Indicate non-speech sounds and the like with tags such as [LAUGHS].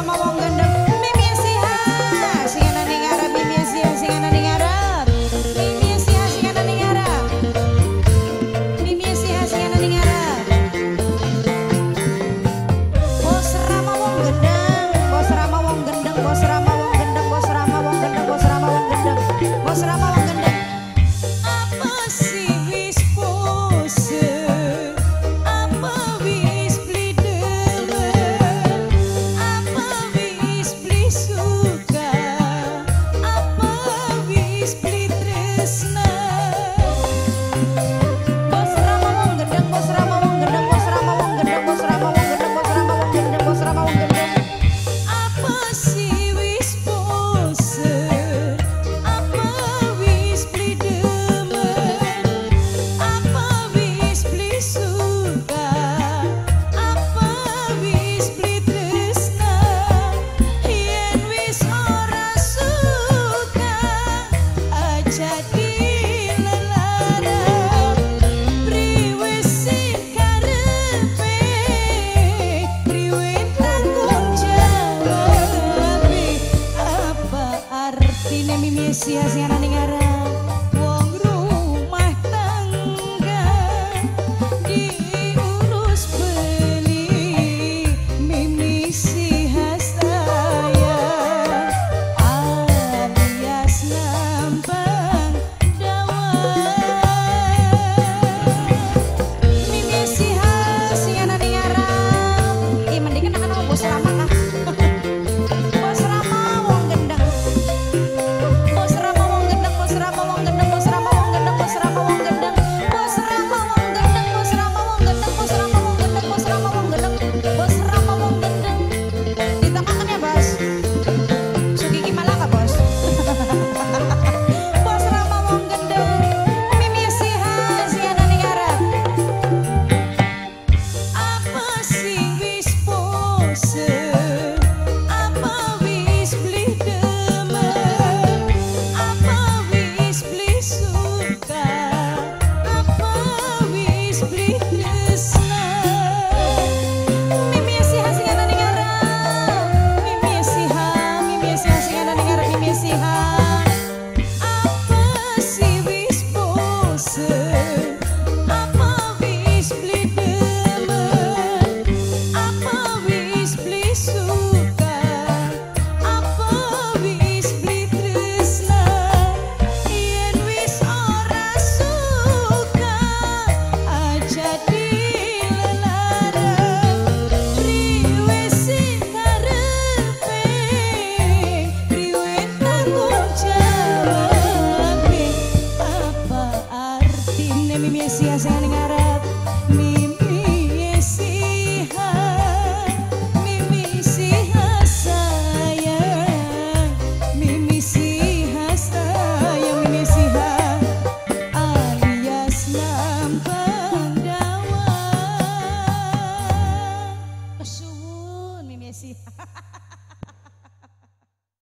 I'm a. Negara siasaan ngarep. Mimi sayang. Mimi sayang alias lampang [LAUGHS]